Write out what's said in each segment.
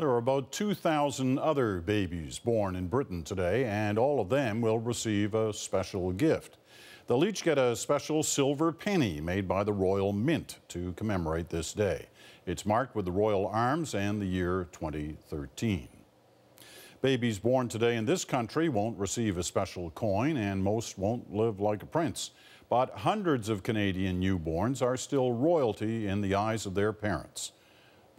There are about 2,000 other babies born in Britain today, and all of them will receive a special gift. They'll each get a special silver penny made by the Royal Mint to commemorate this day. It's marked with the royal arms and the year 2013. Babies born today in this country won't receive a special coin, and most won't live like a prince. But hundreds of Canadian newborns are still royalty in the eyes of their parents.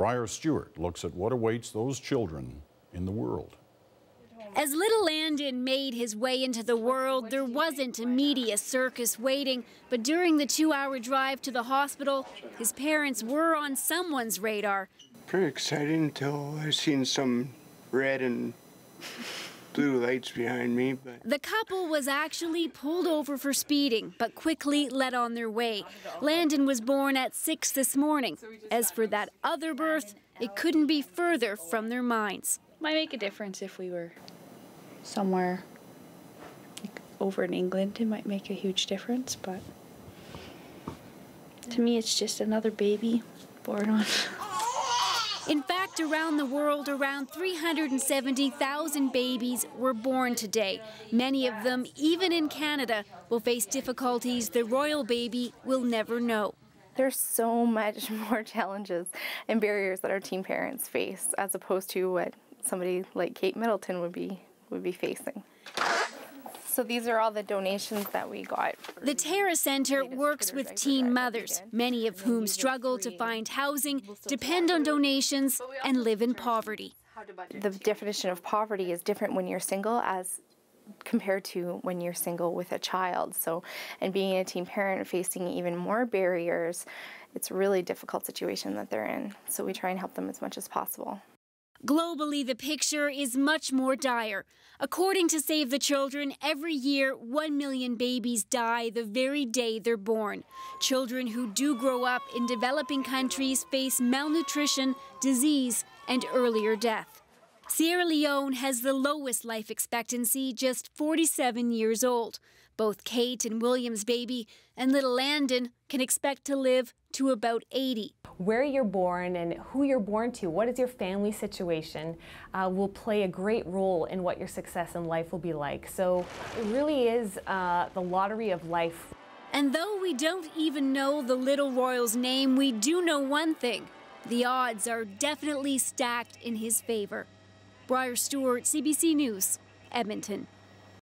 Briar Stewart looks at what awaits those children in the world. As little Landon made his way into the world, there wasn't a media circus waiting. But during the two hour drive to the hospital, his parents were on someone's radar. Pretty exciting until I seen some red and blue lights behind me. But The couple was actually pulled over for speeding, but quickly led on their way. Landon was born at 6 this morning. As for that other birth, it couldn't be further from their minds. Might make a difference if we were somewhere like over in England. It might make a huge difference, but to me, it's just another baby born on. Fact, around the world, around 370,000 babies were born today. Many of them, even in Canada, will face difficulties the royal baby will never know. There's so much more challenges and barriers that our teen parents face as opposed to what somebody like Kate Middleton would be would be facing. So these are all the donations that we got. The Terra Center works with teen mothers, many of whom struggle to find housing, depend on donations, and live in poverty. The definition of poverty is different when you're single as compared to when you're single with a child. So, and being a teen parent facing even more barriers, it's a really difficult situation that they're in. So we try and help them as much as possible. Globally, the picture is much more dire. According to Save the Children, every year 1 million babies die the very day they're born. Children who do grow up in developing countries face malnutrition, disease, and earlier death. Sierra Leone has the lowest life expectancy, just 47 years old. Both Kate and William's baby and little Landon can expect to live to about 80. Where you're born and who you're born to, what is your family situation, uh, will play a great role in what your success in life will be like. So it really is uh, the lottery of life. And though we don't even know the little royal's name, we do know one thing the odds are definitely stacked in his favor. Briar Stewart, CBC News, Edmonton.